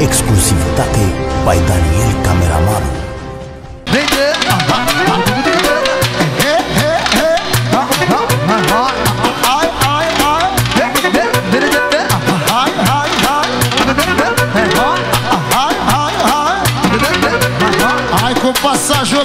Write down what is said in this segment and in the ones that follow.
Exclusivitate by Daniel cameraman. Ai com passagem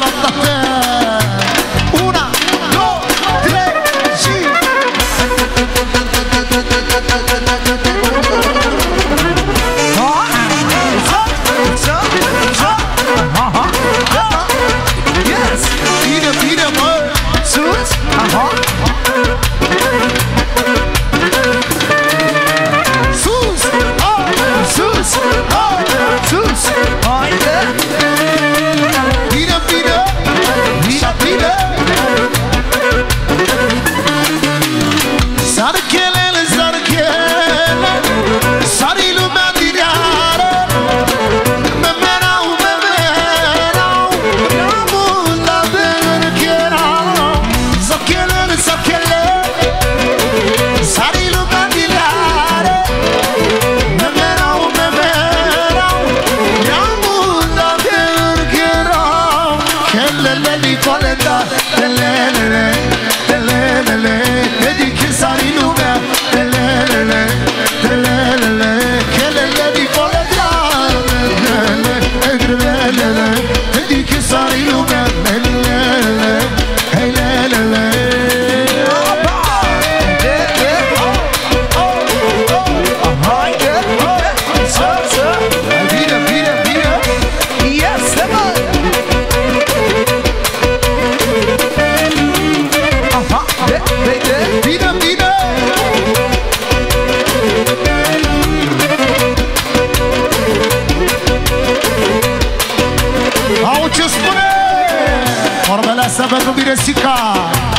Să vă cum vine sica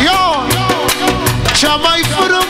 Yo! Cea mai fără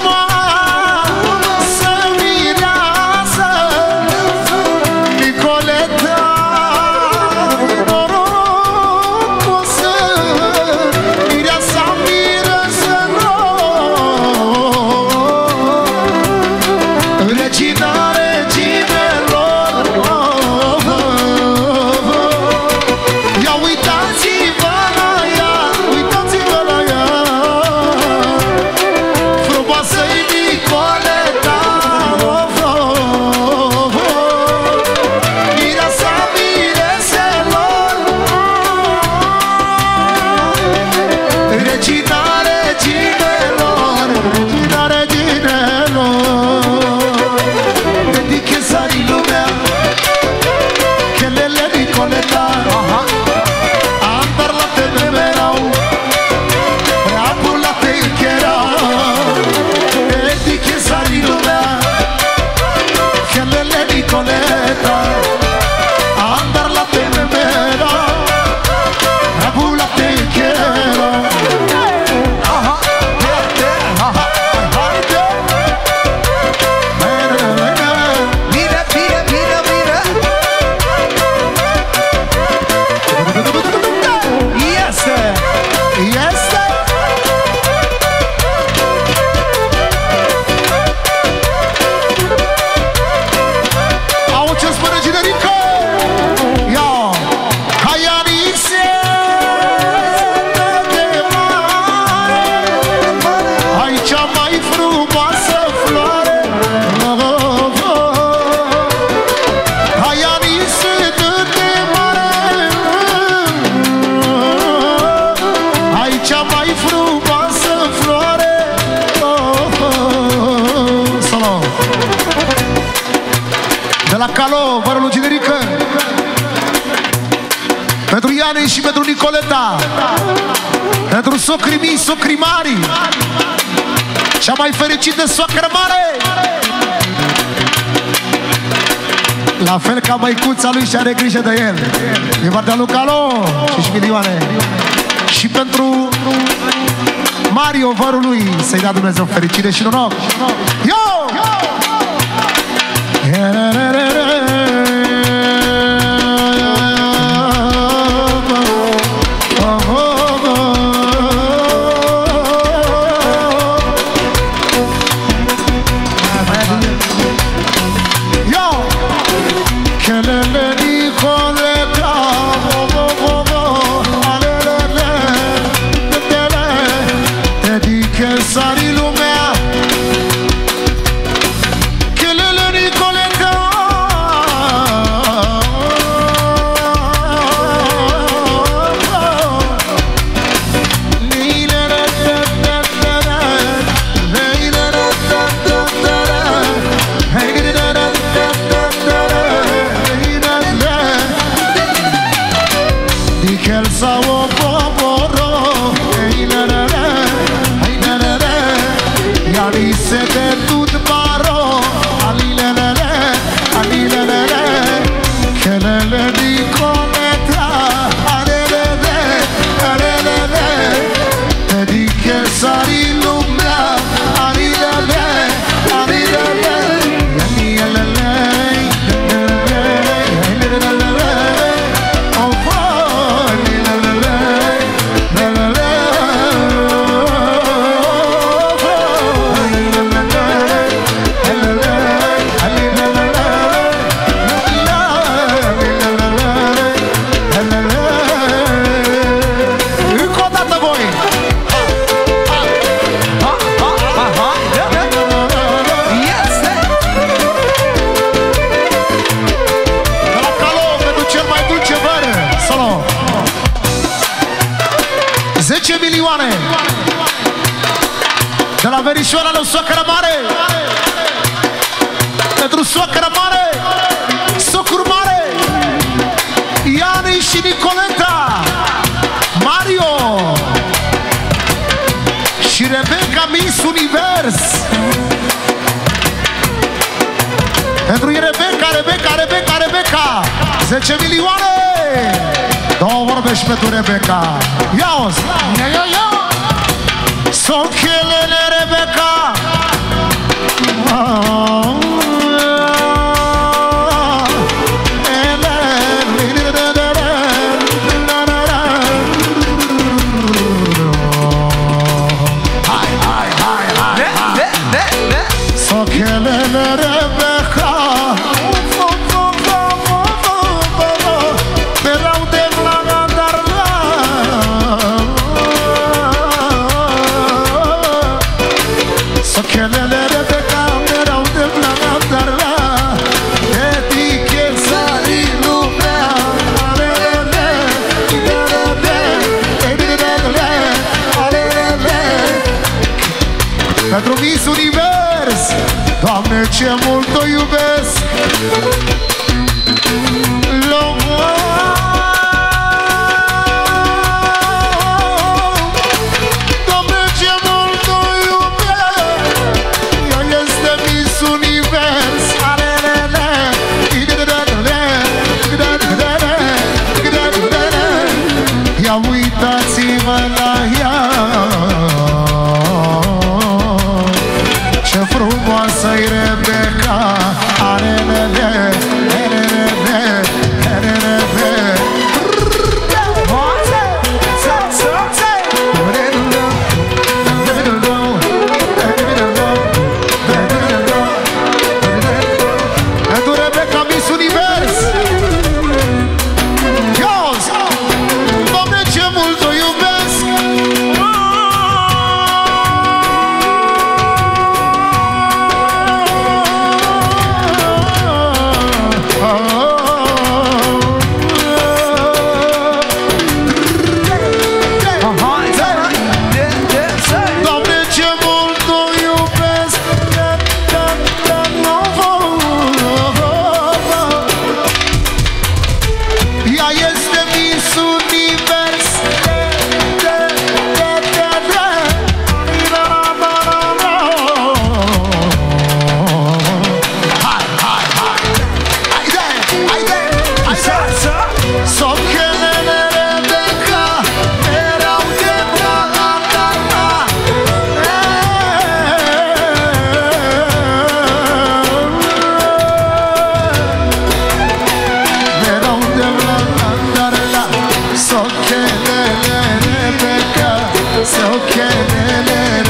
pentru Iane și pentru Nicoleta, pentru socrii mii, socrii mari, cea mai fericită soacră mare, la fel ca măicuța lui și are grijă de el, din partea lui Calo, și milioane, și pentru Mario, vărul lui, să-i dea Dumnezeu fericire și noroc. Yo! Yo! 10 milioane! Două vorbe și pentru Rebecca. Ia-o! Ia-o! Ia-o! Să Pentru Miss Univers Doamne, ce mult o iubesc. Lomoare so can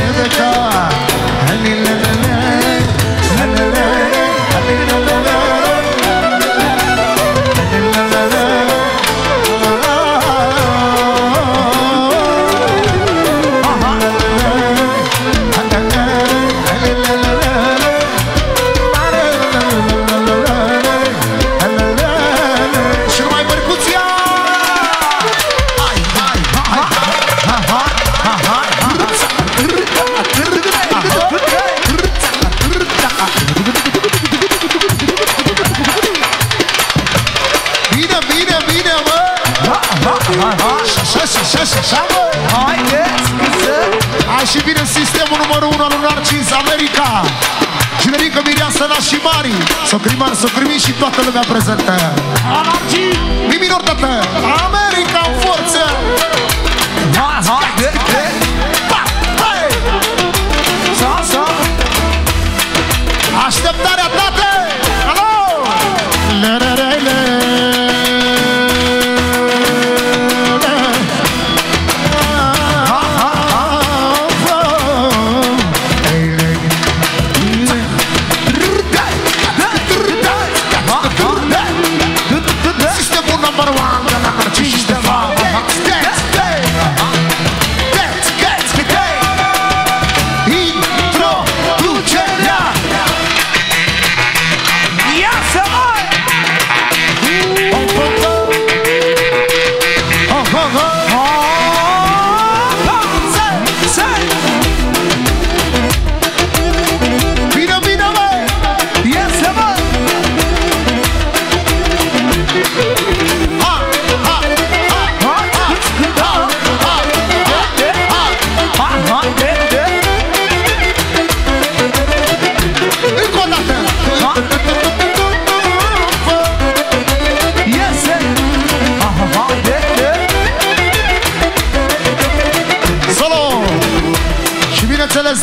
una lunarcis America Generică Mireasă și Mari S-o crimar, s-o crimi și toată lumea prezentă Anarcii Niminor, tată America în forță ha. de, de.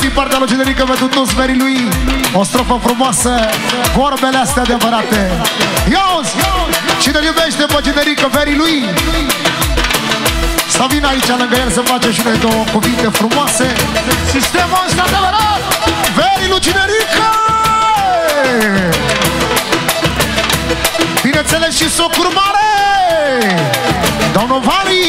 Bineînțeles, din partea lui Generică pentru toți verii lui. O strofă frumoasă Vorbele astea adevărate. Iauzi! Cine iubește pe Generică verii lui? Să vină aici lângă el să face și noi două cuvinte frumoase. Sistemul ăsta adevărat! Verii lui Generică! Bineînțeles și socur mare Domnul Vali